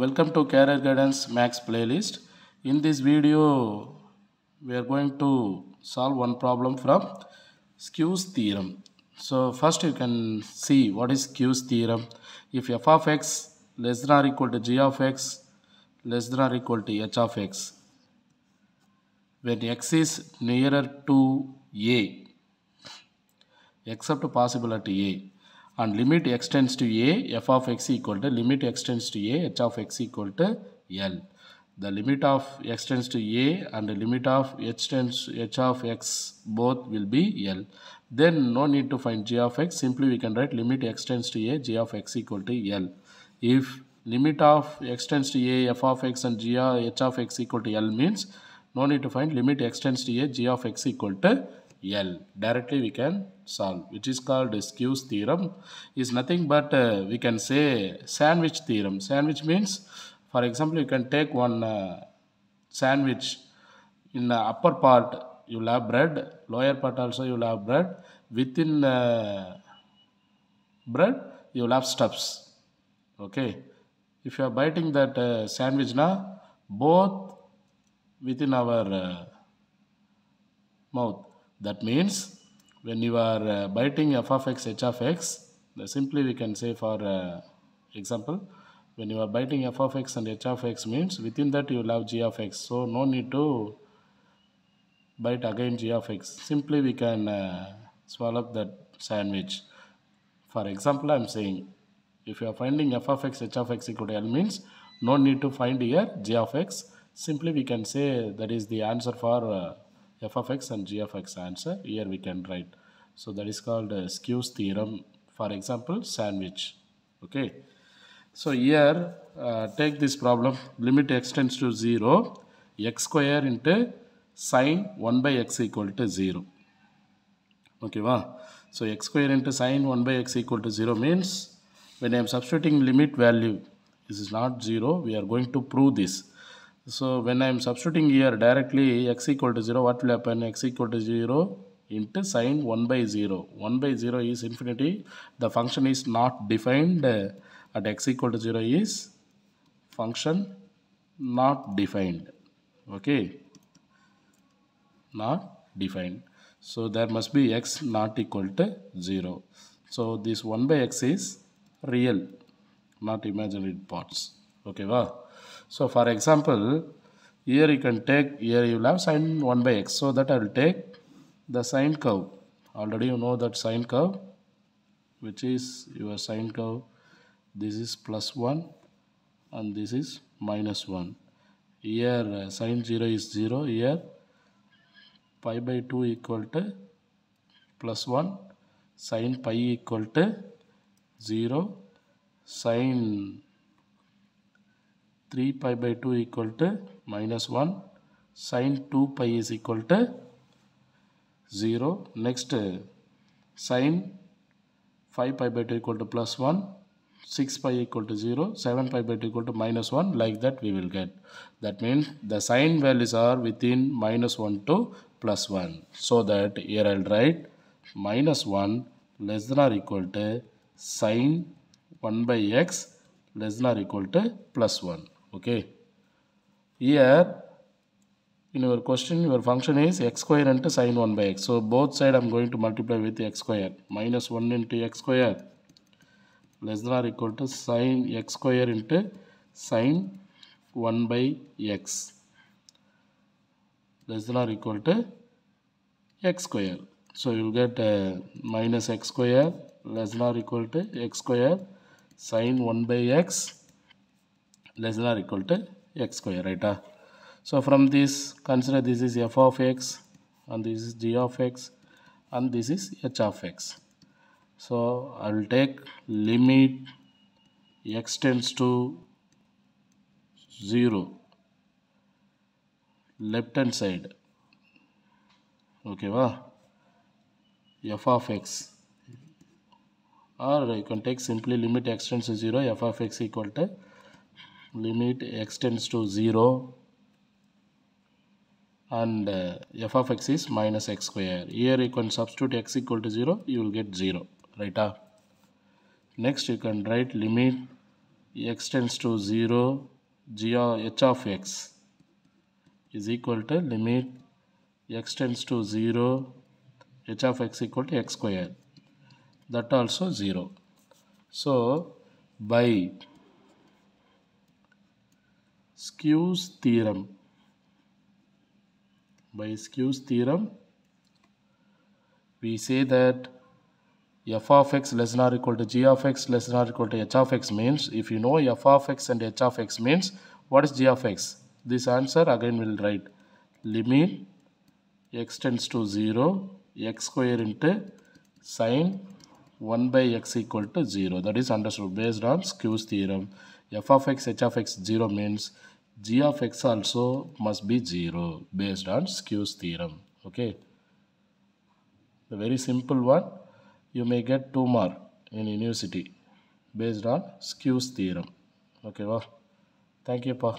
Welcome to Career Guidance Max playlist. In this video, we are going to solve one problem from Squeeze theorem. So first you can see what is Squeeze theorem. If f of x less than or equal to g of x less than or equal to h of x, when x is nearer to a, except possibility a and limit x tends to a f of x equal to limit x tends to a h of x equal to l. The limit of x tends to a and the limit of h tends h of x both will be l. Then no need to find g of x. Simply we can write limit x tends to a g of x equal to l. If limit of x tends to a f of x and g of h of x equal to l means no need to find limit x tends to a g of x equal to L. Directly we can solve, which is called Squeeze theorem. Is nothing but uh, we can say sandwich theorem. Sandwich means, for example, you can take one uh, sandwich. In the upper part, you will have bread. Lower part also you will have bread. Within uh, bread, you will have stuffs. Okay. If you are biting that uh, sandwich now, both within our uh, mouth. That means when you are uh, biting f of x, h of x, simply we can say for uh, example, when you are biting f of x and h of x means within that you will have g of x. So no need to bite again g of x. Simply we can uh, swallow that sandwich. For example, I am saying if you are finding f of x, h of x equal to L means no need to find here g of x. Simply we can say that is the answer for uh, f of x and g of x answer. Here we can write. So that is called uh, Squeeze theorem. For example, sandwich. Okay. So here uh, take this problem limit x tends to 0 x square into sine 1 by x equal to 0. Okay, wow. So x square into sine 1 by x equal to 0 means when I am substituting limit value, this is not 0, we are going to prove this. So when I am substituting here directly x equal to 0, what will happen? x equal to 0 into sine 1 by 0. 1 by 0 is infinity. The function is not defined at x equal to 0 is function not defined. Okay. Not defined. So there must be x not equal to 0. So this 1 by x is real, not imaginary parts. Okay, wow. So for example, here you can take, here you will have sine 1 by x. So that I will take the sine curve. Already you know that sine curve, which is your sine curve. This is plus 1 and this is minus 1. Here uh, sine 0 is 0. Here pi by 2 equal to plus 1. Sine pi equal to 0. Sine 3 pi by 2 equal to minus 1 sine 2 pi is equal to 0 next sine 5 pi by 2 equal to plus 1 6 pi equal to 0 7 pi by 2 equal to minus 1 like that we will get. That means the sine values are within minus 1 to plus 1 so that here I'll write minus 1 less than or equal to sine 1 by x less than or equal to plus 1 okay. Here in your question your function is x square into sine 1 by x. So both side i'm going to multiply with x square. Minus 1 into x square. Less than or equal to sine x square into sine 1 by x. Less than or equal to x square. So you will get uh, minus x square less than or equal to x square sine 1 by x less than or equal to x square right uh? so from this consider this is f of x and this is g of x and this is h of x. So I will take limit x tends to 0 left hand side okay wow f of x. Or you can take simply limit x tends to 0 f of x equal to limit x tends to 0 and uh, f of x is minus x square. Here you can substitute x equal to 0 you will get 0 right ah? next you can write limit x tends to 0 g of h of x is equal to limit x tends to 0 h of x equal to x square. That also 0 so by Squeeze theorem. By Squeeze theorem we say that f of x less than or equal to g of x less than or equal to h of x means if you know f of x and h of x means what is g of x? This answer again we will write limit x tends to 0 x square into sine 1 by x equal to 0 that is understood based on Squeeze theorem. f of x h of x 0 means g of x also must be 0 based on Squeeze theorem okay? The very simple one you may get 2 mark in university based on Squeeze theorem okay well thank you pa